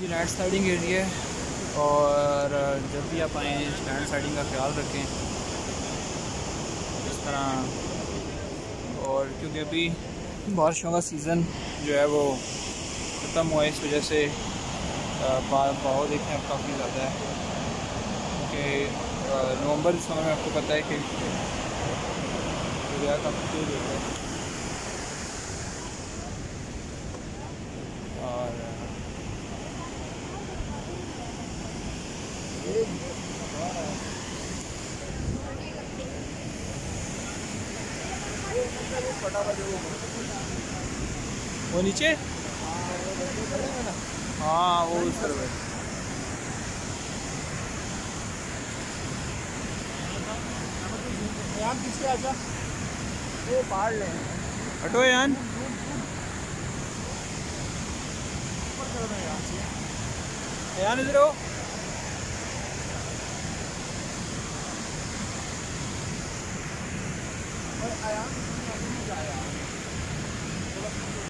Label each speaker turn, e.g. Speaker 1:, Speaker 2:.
Speaker 1: ये land sliding area है और जब भी आप आएँ लैंड स्लाइडिंग का ख्याल रखें। इस तरह। और क्योंकि अभी बारिशों का सीज़न जो है, वो ख़त्म हुआ है, इस वजह से भाव देखें अब काफ़ी ज़्यादा है। क्योंकि नवंबर दिसंबर में आपको पता है कि काफ़ी तेज होता है और वो नीचे? हाँ वो उस तरफ़ है।
Speaker 2: वो पहाड़ ले।
Speaker 1: हटो यान। यान इधर हो